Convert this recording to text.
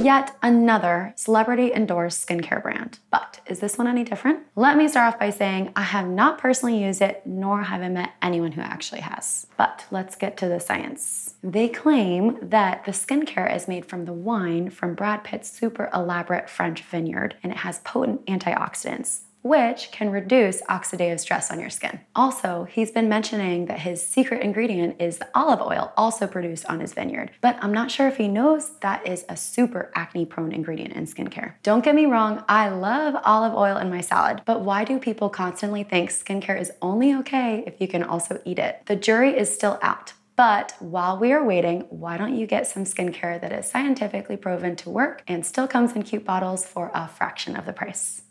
Yet another celebrity endorsed skincare brand. But is this one any different? Let me start off by saying I have not personally used it, nor have I met anyone who actually has. But let's get to the science. They claim that the skincare is made from the wine from Brad Pitt's super elaborate French vineyard and it has potent antioxidants which can reduce oxidative stress on your skin. Also, he's been mentioning that his secret ingredient is the olive oil, also produced on his vineyard. But I'm not sure if he knows that is a super acne prone ingredient in skincare. Don't get me wrong, I love olive oil in my salad, but why do people constantly think skincare is only okay if you can also eat it? The jury is still out. But while we are waiting, why don't you get some skincare that is scientifically proven to work and still comes in cute bottles for a fraction of the price?